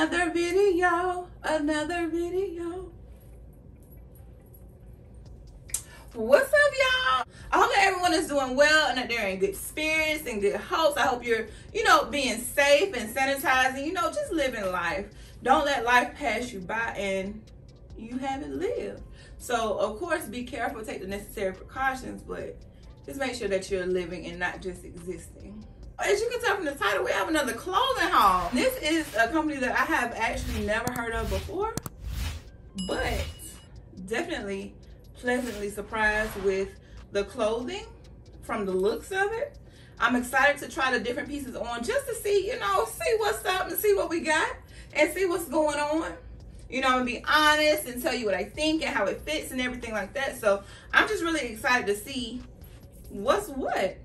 another video. Another video. What's up, y'all? I hope that everyone is doing well and that they're in good spirits and good hopes. I hope you're, you know, being safe and sanitizing, you know, just living life. Don't let life pass you by and you haven't lived. So, of course, be careful, take the necessary precautions, but just make sure that you're living and not just existing. As you can tell from the title, we have another clothing haul. This is a company that I have actually never heard of before, but definitely pleasantly surprised with the clothing from the looks of it. I'm excited to try the different pieces on just to see, you know, see what's up and see what we got and see what's going on. You know, I'm gonna be honest and tell you what I think and how it fits and everything like that. So I'm just really excited to see what's what.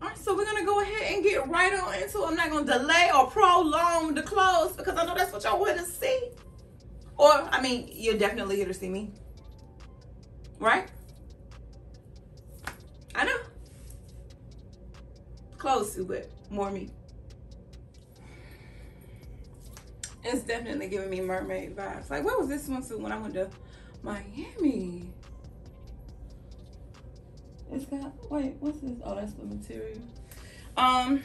All right, so we're gonna go ahead and get right on into it. I'm not gonna delay or prolong the close because I know that's what y'all want to see. Or, I mean, you're definitely here to see me. Right? I know. Close to, but more me. It's definitely giving me mermaid vibes. Like, what was this one swimsuit when I went to Miami? It's got, wait, what's this? Oh, that's the material. Um,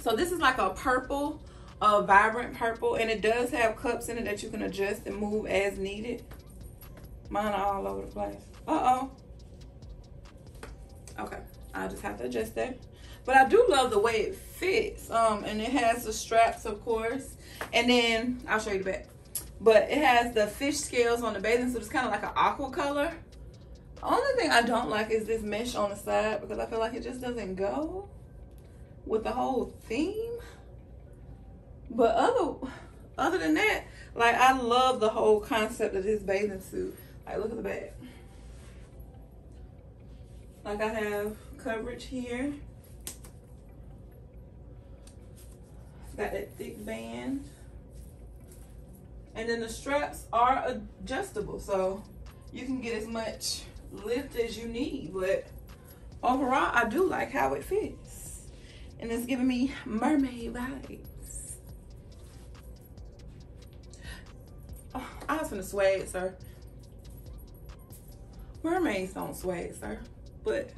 so this is like a purple, a vibrant purple, and it does have cups in it that you can adjust and move as needed. Mine are all over the place. Uh-oh. Okay, I'll just have to adjust that. But I do love the way it fits. Um, and it has the straps, of course. And then, I'll show you the back. But it has the fish scales on the bathing suit. It's kind of like an aqua color. Only thing I don't like is this mesh on the side because I feel like it just doesn't go with the whole theme. But other other than that, like I love the whole concept of this bathing suit. Like look at the back. Like I have coverage here. Got that thick band. And then the straps are adjustable, so you can get as much lift as you need. But overall, I do like how it fits. And it's giving me mermaid vibes. Oh, I was gonna swag, sir. Mermaids don't swag, sir. But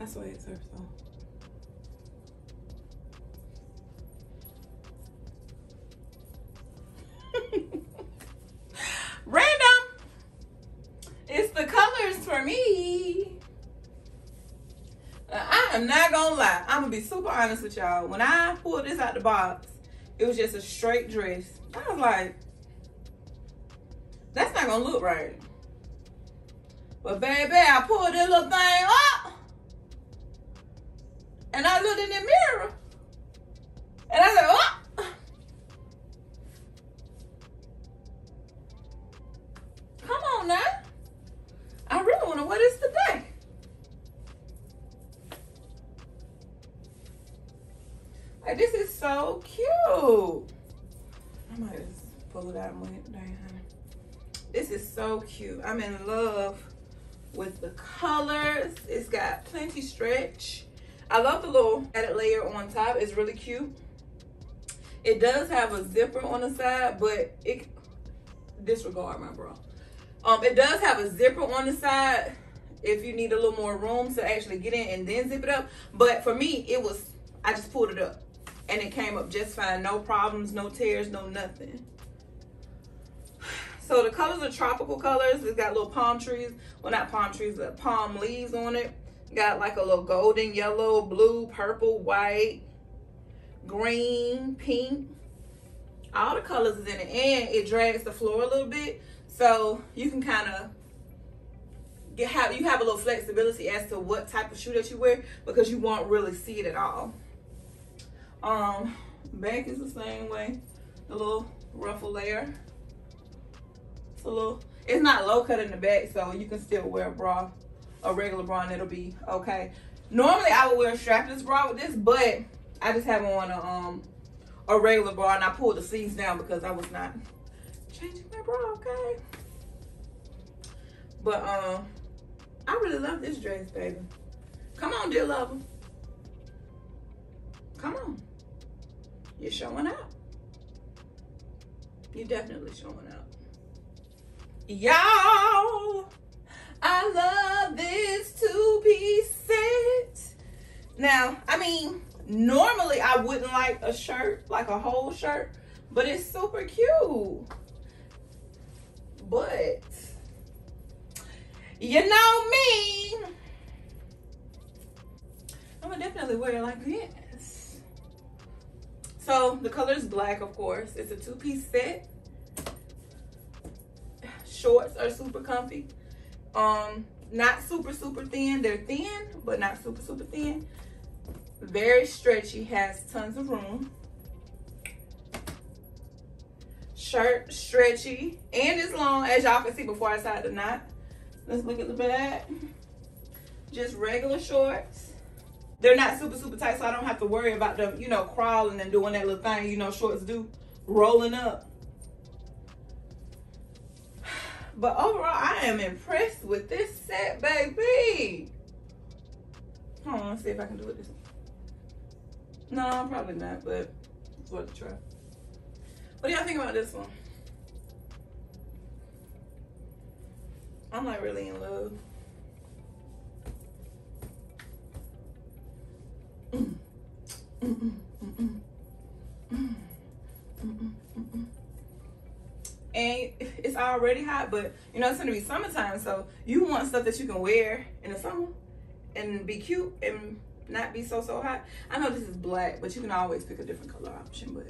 I swag, sir, so. Am not gonna lie. I'm gonna be super honest with y'all. When I pulled this out the box, it was just a straight dress. I was like, that's not gonna look right. But baby, I pulled this little thing up. And I looked in the mirror. And I said, oh. Cute. I'm in love with the colors. It's got plenty stretch. I love the little added layer on top. It's really cute. It does have a zipper on the side, but it disregard my bra. Um, it does have a zipper on the side if you need a little more room to actually get in and then zip it up. But for me, it was, I just pulled it up and it came up just fine. No problems, no tears, no nothing. So the colors are tropical colors. It's got little palm trees. Well, not palm trees, but palm leaves on it. Got like a little golden, yellow, blue, purple, white, green, pink. All the colors is in it. And it drags the floor a little bit. So you can kind of get have you have a little flexibility as to what type of shoe that you wear because you won't really see it at all. Um, back is the same way. The little ruffle layer a little, it's not low cut in the back, so you can still wear a bra, a regular bra, and it'll be okay. Normally, I would wear a strapless bra with this, but I just have on a, um, a regular bra, and I pulled the seams down because I was not changing my bra, okay? But, um, I really love this dress, baby. Come on, dear lover. Come on. You're showing up. You're definitely showing up. Y'all, I love this two-piece set. Now, I mean, normally I wouldn't like a shirt, like a whole shirt, but it's super cute. But, you know me. I'm gonna definitely wear it like this. So the color is black, of course. It's a two-piece set. Shorts are super comfy. Um, not super, super thin. They're thin, but not super, super thin. Very stretchy, has tons of room. Shirt, stretchy, and it's long, as y'all can see before I tie the knot. Let's look at the back. Just regular shorts. They're not super, super tight, so I don't have to worry about them, you know, crawling and doing that little thing, you know, shorts do, rolling up. But overall, I am impressed with this set, baby. Hold on, see if I can do it this No, probably not, but worth a try. What do y'all think about this one? I'm like really in love. and already hot, but you know it's gonna be summertime, so you want stuff that you can wear in the summer and be cute and not be so so hot. I know this is black, but you can always pick a different color option, but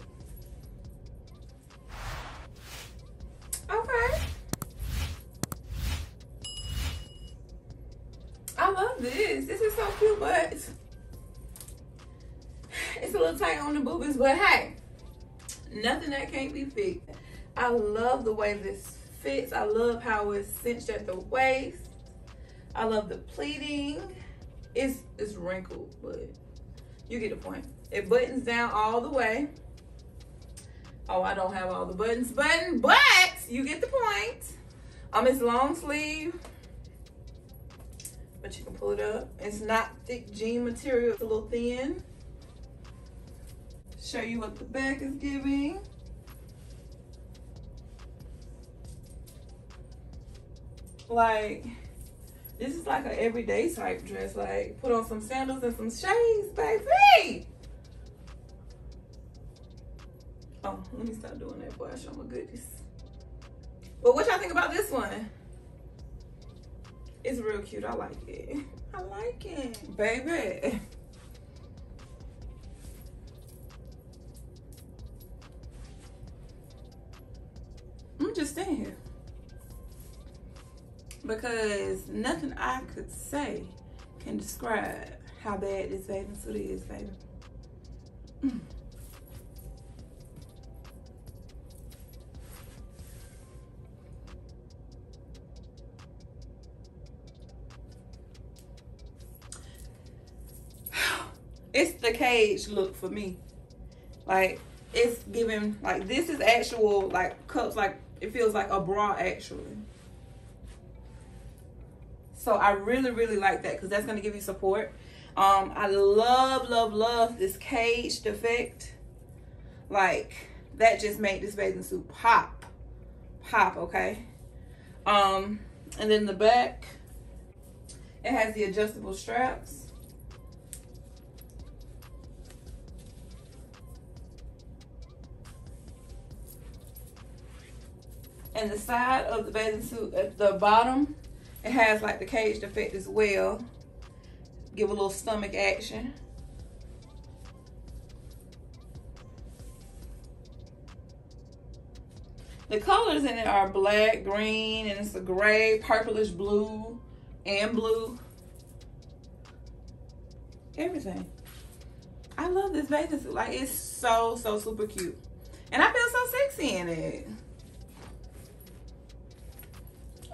okay. I love this. This is so cute, but it's a little tight on the boobies, but hey, nothing that can't be fixed. I love the way this I love how it's cinched at the waist. I love the pleating. It's, it's wrinkled, but you get the point. It buttons down all the way. Oh, I don't have all the buttons button, but you get the point. Um, it's long sleeve, but you can pull it up. It's not thick jean material, it's a little thin. Show you what the back is giving. Like, this is like an everyday type dress. Like, put on some sandals and some shades, baby. Oh, let me stop doing that boy. I show my goodies. But what y'all think about this one? It's real cute. I like it. I like it, baby. Because nothing I could say can describe how bad this bathing suit is, baby. Mm. It's the cage look for me. Like, it's giving, like, this is actual, like, cups, like, it feels like a bra, actually. So I really, really like that because that's going to give you support. Um, I love, love, love this caged effect. Like, that just made this bathing suit pop. Pop, okay? Um, and then the back, it has the adjustable straps. And the side of the bathing suit at the bottom it has like the caged effect as well. Give a little stomach action. The colors in it are black, green, and it's a gray, purplish blue, and blue. Everything. I love this bathing suit. Like, it's so, so super cute. And I feel so sexy in it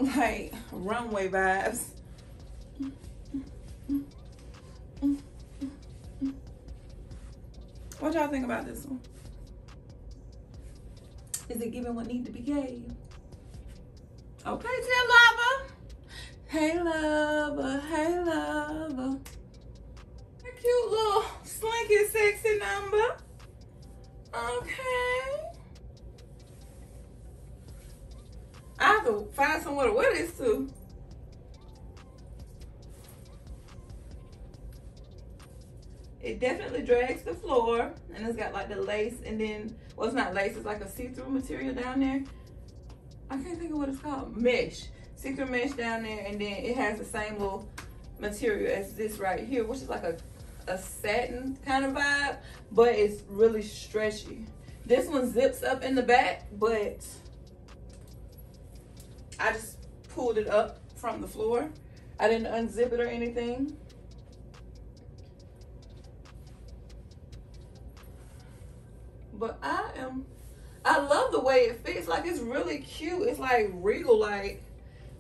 like runway vibes. What y'all think about this one? Is it giving what need to be gave? Okay, tell lover. Hey lover, hey lover. A cute little slinky sexy number. Okay. I have find somewhere to wear this to. It definitely drags the floor and it's got like the lace and then, well it's not lace, it's like a see-through material down there. I can't think of what it's called. Mesh. See-through mesh down there and then it has the same little material as this right here, which is like a, a satin kind of vibe, but it's really stretchy. This one zips up in the back, but I just pulled it up from the floor. I didn't unzip it or anything. But I am, I love the way it fits. Like it's really cute. It's like regal. Like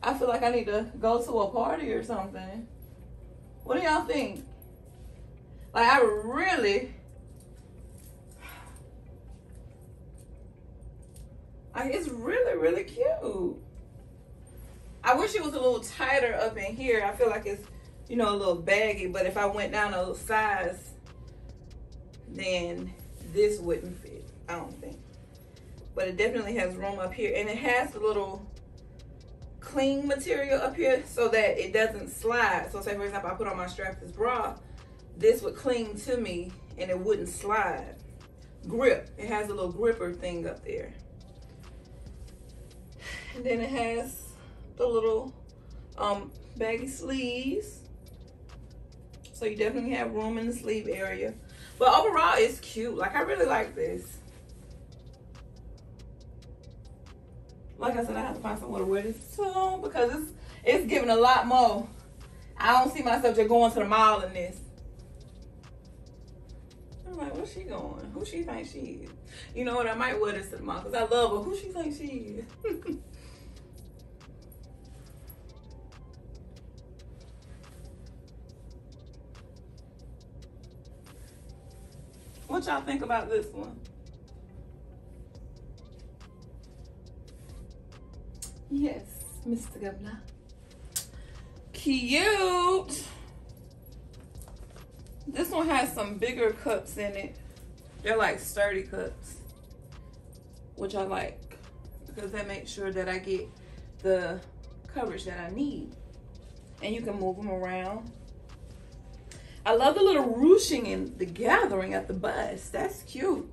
I feel like I need to go to a party or something. What do y'all think? Like I really, like it's really, really cute. I wish it was a little tighter up in here. I feel like it's, you know, a little baggy, but if I went down a size, then this wouldn't fit, I don't think. But it definitely has room up here. And it has a little cling material up here so that it doesn't slide. So say for example, I put on my strapless bra, this would cling to me and it wouldn't slide. Grip, it has a little gripper thing up there. And then it has the little um, baggy sleeves. So you definitely have room in the sleeve area. But overall, it's cute. Like, I really like this. Like I said, I have to find somewhere to wear this soon because it's it's giving a lot more. I don't see myself just going to the mall in this. I'm like, where's she going? Who she think she is? You know what? I might wear this to the mall because I love her. Who she think she is? What y'all think about this one? Yes, Mr. Governor. Cute. This one has some bigger cups in it. They're like sturdy cups, which I like because that makes sure that I get the coverage that I need. And you can move them around I love the little ruching and the gathering at the bust. That's cute.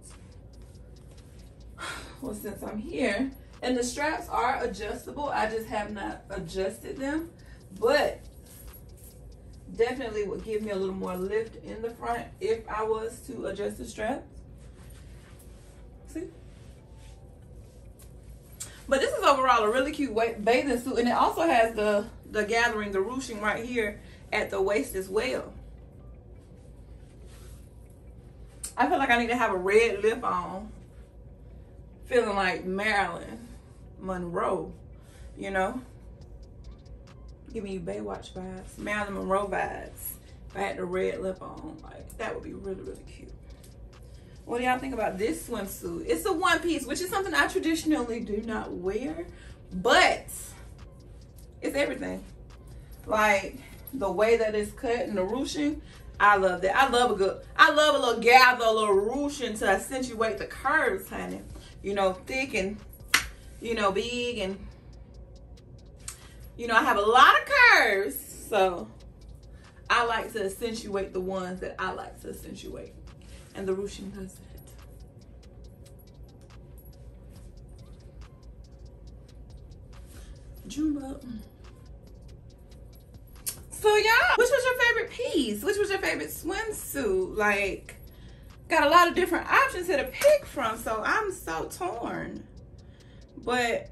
Well, since I'm here, and the straps are adjustable, I just have not adjusted them, but definitely would give me a little more lift in the front if I was to adjust the straps. See? But this is overall a really cute bathing suit, and it also has the the gathering, the ruching right here at the waist as well. I feel like I need to have a red lip on. Feeling like Marilyn Monroe, you know? Giving you Baywatch vibes, Marilyn Monroe vibes. If I had the red lip on, like that would be really, really cute. What do y'all think about this swimsuit? It's a one piece, which is something I traditionally do not wear, but it's everything. Like the way that it's cut and the ruching, I love that. I love a good, I love a little gather, a little ruching to accentuate the curves, honey. You know, thick and, you know, big and, you know, I have a lot of curves. So I like to accentuate the ones that I like to accentuate. And the ruching does that. Jumbo. So y'all, which was your favorite piece? Which was your favorite swimsuit? Like, got a lot of different options here to pick from, so I'm so torn. But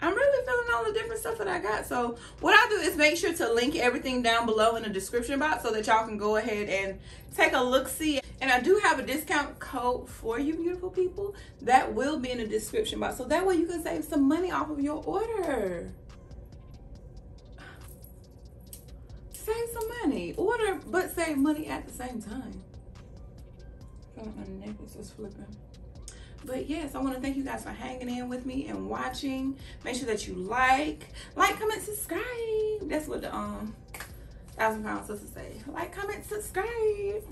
I'm really feeling all the different stuff that I got. So what I'll do is make sure to link everything down below in the description box so that y'all can go ahead and take a look-see. And I do have a discount code for you beautiful people that will be in the description box. So that way you can save some money off of your order. Save some money. Order, but save money at the same time. My necklace is flipping. But yes, I want to thank you guys for hanging in with me and watching. Make sure that you like, like, comment, subscribe. That's what the um thousand pound sisters say. Like, comment, subscribe.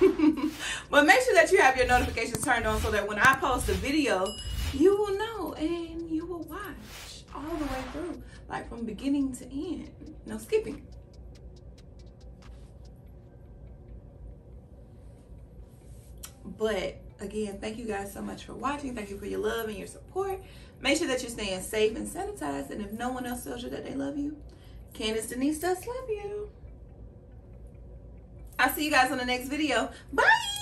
but make sure that you have your notifications turned on so that when I post a video, you will know and you will watch all the way through, like from beginning to end. No skipping. But again, thank you guys so much for watching. Thank you for your love and your support. Make sure that you're staying safe and sanitized. And if no one else tells you that they love you, Candace Denise does love you. I'll see you guys on the next video. Bye!